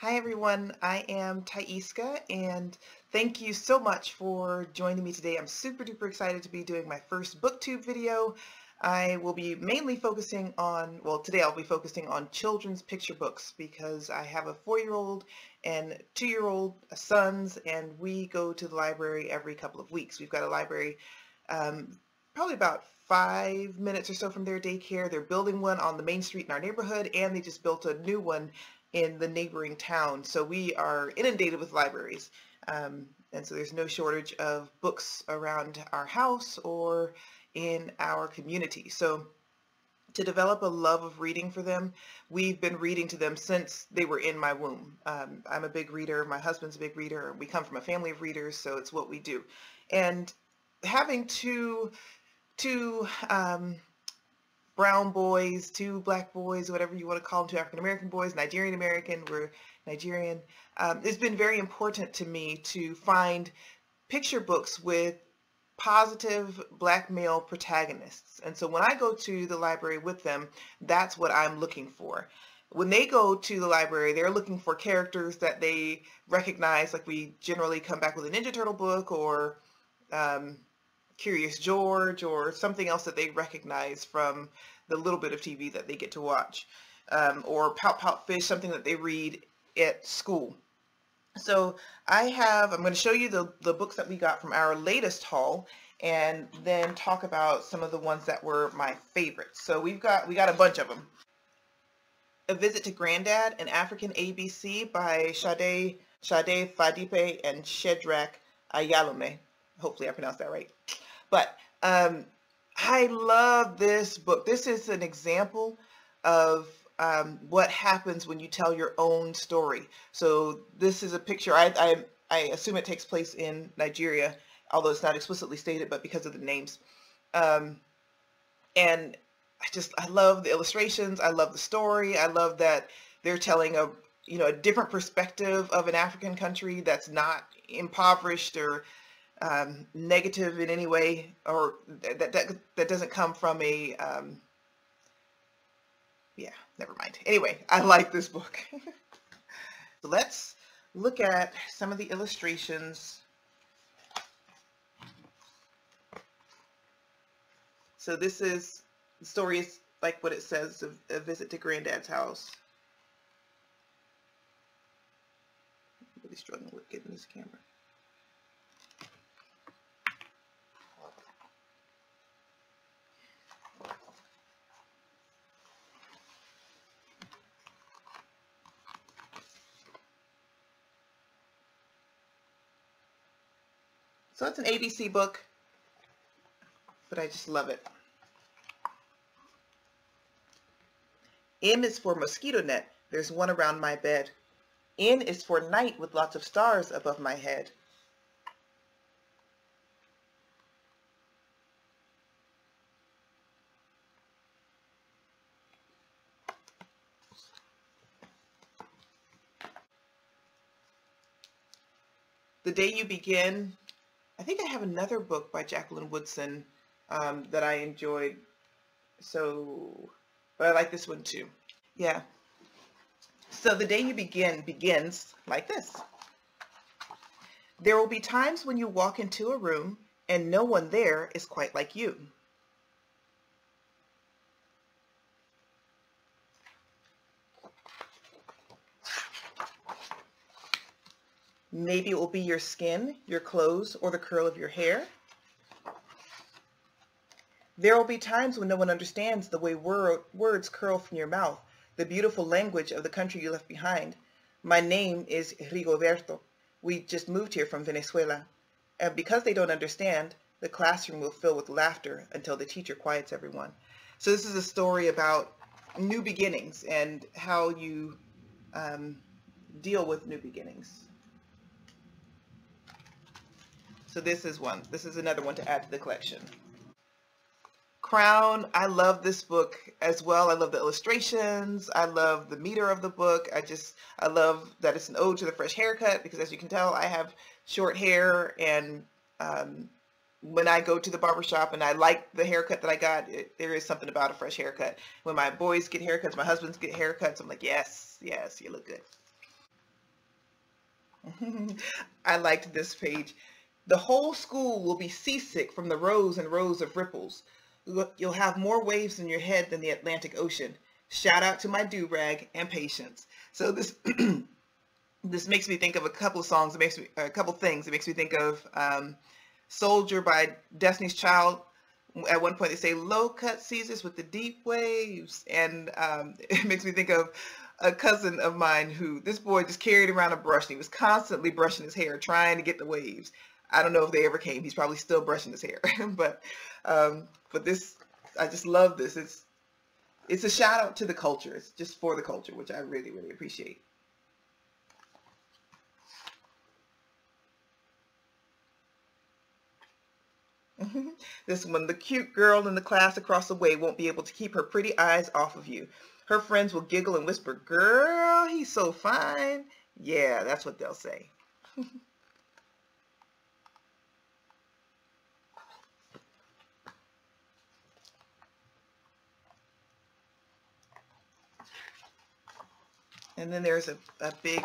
Hi everyone, I am Tieska and thank you so much for joining me today. I'm super duper excited to be doing my first booktube video. I will be mainly focusing on, well today I'll be focusing on children's picture books because I have a four-year-old and two-year-old sons and we go to the library every couple of weeks. We've got a library um, probably about five minutes or so from their daycare. They're building one on the main street in our neighborhood and they just built a new one in the neighboring town. So we are inundated with libraries. Um, and so there's no shortage of books around our house or in our community. So to develop a love of reading for them, we've been reading to them since they were in my womb. Um, I'm a big reader. My husband's a big reader. We come from a family of readers, so it's what we do. And having two, two um, brown boys, two black boys, whatever you want to call them, two African American boys, Nigerian American, we're Nigerian. Um, it's been very important to me to find picture books with positive black male protagonists. And so when I go to the library with them, that's what I'm looking for. When they go to the library, they're looking for characters that they recognize, like we generally come back with a Ninja Turtle book or um, Curious George or something else that they recognize from the little bit of TV that they get to watch. Um, or Pout Pout Fish, something that they read at school. So I have, I'm going to show you the, the books that we got from our latest haul and then talk about some of the ones that were my favorites. So we've got, we got a bunch of them. A Visit to Granddad, an African ABC by Sade, Sade Fadipe and Shedrack Ayalume. Hopefully I pronounced that right. But um, I love this book. This is an example of um, what happens when you tell your own story. So this is a picture, I, I, I, assume it takes place in Nigeria, although it's not explicitly stated, but because of the names. Um, and I just, I love the illustrations. I love the story. I love that they're telling a, you know, a different perspective of an African country that's not impoverished or um, negative in any way, or that, that, that doesn't come from a, um, yeah, never mind. Anyway, I like this book. so let's look at some of the illustrations. So this is, the story is like what it says, a, a visit to Granddad's house. I'm really struggling with getting this camera. It's an ABC book, but I just love it. M is for mosquito net. There's one around my bed. N is for night with lots of stars above my head. The day you begin think I have another book by Jacqueline Woodson um, that I enjoyed. So, but I like this one too. Yeah. So the day you begin begins like this. There will be times when you walk into a room and no one there is quite like you. Maybe it will be your skin, your clothes, or the curl of your hair. There will be times when no one understands the way wor words curl from your mouth, the beautiful language of the country you left behind. My name is Rigoberto. We just moved here from Venezuela. And because they don't understand, the classroom will fill with laughter until the teacher quiets everyone. So this is a story about new beginnings and how you um, deal with new beginnings. So this is one. This is another one to add to the collection. Crown, I love this book as well. I love the illustrations. I love the meter of the book. I just, I love that it's an ode to the fresh haircut because as you can tell, I have short hair and um, when I go to the barbershop and I like the haircut that I got, it, there is something about a fresh haircut. When my boys get haircuts, my husbands get haircuts, I'm like, yes, yes, you look good. I liked this page. The whole school will be seasick from the rows and rows of ripples. You'll have more waves in your head than the Atlantic Ocean. Shout out to my do-rag and patience. So this this makes me think of a couple of songs. It makes me a couple things. It makes me think of um, "Soldier" by Destiny's Child. At one point, they say "low cut Caesars with the deep waves," and um, it makes me think of a cousin of mine who this boy just carried around a brush and he was constantly brushing his hair, trying to get the waves. I don't know if they ever came. He's probably still brushing his hair, but um, but this I just love this. It's it's a shout out to the culture. It's just for the culture, which I really really appreciate. this one, the cute girl in the class across the way won't be able to keep her pretty eyes off of you. Her friends will giggle and whisper, girl, he's so fine. Yeah, that's what they'll say. and then there's a, a big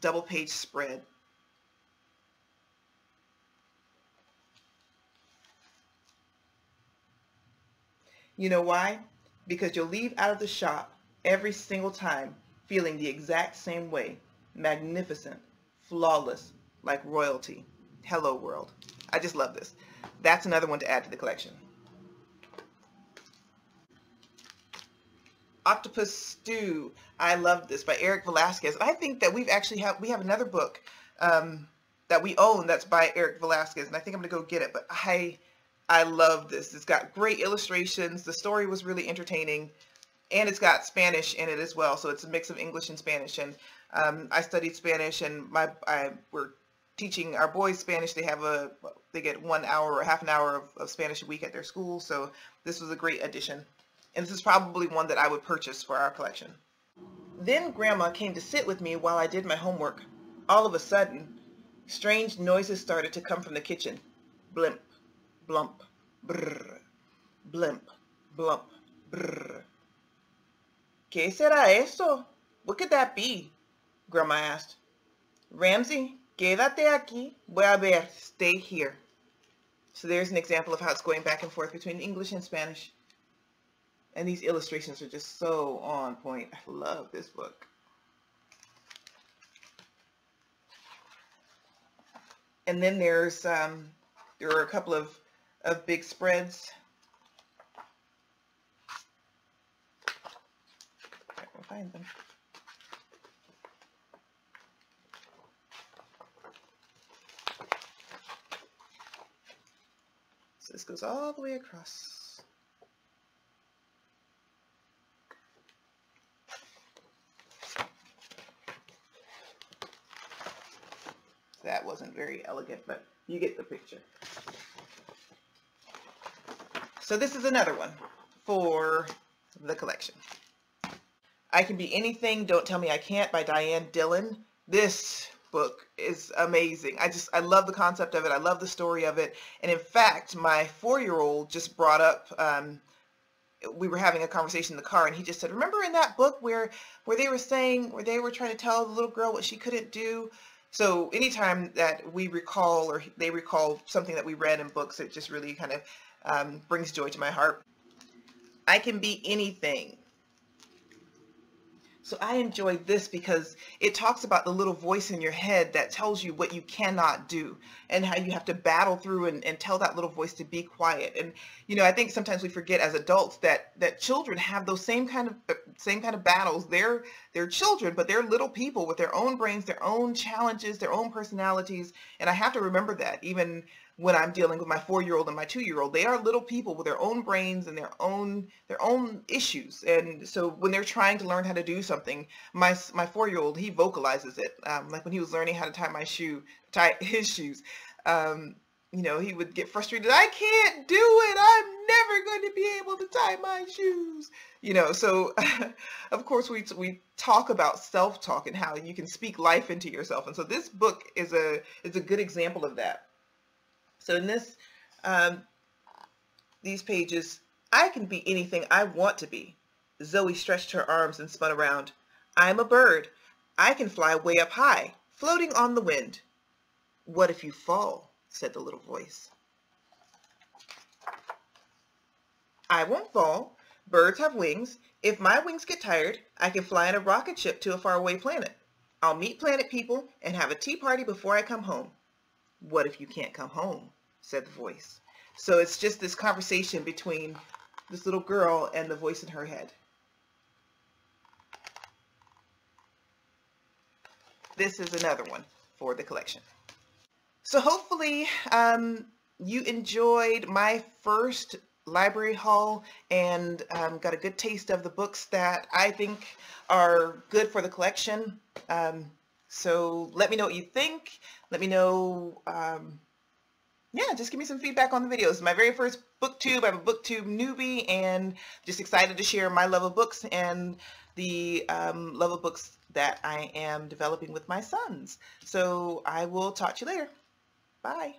double page spread You know why? Because you'll leave out of the shop every single time feeling the exact same way. Magnificent, flawless, like royalty. Hello world. I just love this. That's another one to add to the collection. Octopus Stew. I love this by Eric Velasquez. I think that we've actually have we have another book um, that we own that's by Eric Velasquez, and I think I'm gonna go get it. But I I love this. It's got great illustrations. The story was really entertaining. And it's got Spanish in it as well. So it's a mix of English and Spanish. And um, I studied Spanish and my I we're teaching our boys Spanish. They have a they get one hour or half an hour of, of Spanish a week at their school. So this was a great addition. And this is probably one that I would purchase for our collection. Then Grandma came to sit with me while I did my homework. All of a sudden, strange noises started to come from the kitchen. Blimp, blump, brrr, blimp, blump, brrr. ¿Qué será eso? What could that be? Grandma asked. Ramsey, quédate aquí. Voy a ver. Stay here. So there's an example of how it's going back and forth between English and Spanish. And these illustrations are just so on point. I love this book. And then there's, um, there are a couple of of big spreads. I will find them. So this goes all the way across. That wasn't very elegant, but you get the picture. So this is another one for the collection. I Can Be Anything, Don't Tell Me I Can't by Diane Dillon. This book is amazing. I just, I love the concept of it. I love the story of it. And in fact, my four-year-old just brought up, um, we were having a conversation in the car and he just said, remember in that book where, where they were saying, where they were trying to tell the little girl what she couldn't do? So anytime that we recall or they recall something that we read in books, it just really kind of um, brings joy to my heart. I can be anything. So I enjoy this because it talks about the little voice in your head that tells you what you cannot do and how you have to battle through and, and tell that little voice to be quiet. And, you know, I think sometimes we forget as adults that, that children have those same kind of, uh, same kind of battles. They're, they're children, but they're little people with their own brains, their own challenges, their own personalities. And I have to remember that even when I'm dealing with my four-year-old and my two-year-old. They are little people with their own brains and their own their own issues. And so when they're trying to learn how to do something, my my four-year-old he vocalizes it. Um, like when he was learning how to tie my shoe, tie his shoes. Um, you know, he would get frustrated. I can't do it. I'm never going to be able to tie my shoes. You know, so of course we we talk about self-talk and how you can speak life into yourself. And so this book is a is a good example of that. So in this, um, these pages, I can be anything I want to be. Zoe stretched her arms and spun around. I'm a bird. I can fly way up high, floating on the wind. What if you fall? said the little voice. I won't fall. Birds have wings. If my wings get tired, I can fly in a rocket ship to a faraway planet. I'll meet planet people and have a tea party before I come home. What if you can't come home? said the voice. So it's just this conversation between this little girl and the voice in her head. This is another one for the collection. So hopefully um, you enjoyed my first library haul and um, got a good taste of the books that I think are good for the collection. Um, so let me know what you think. Let me know, um, yeah, just give me some feedback on the videos. My very first booktube, I'm a booktube newbie and just excited to share my love of books and the um, love of books that I am developing with my sons. So I will talk to you later. Bye.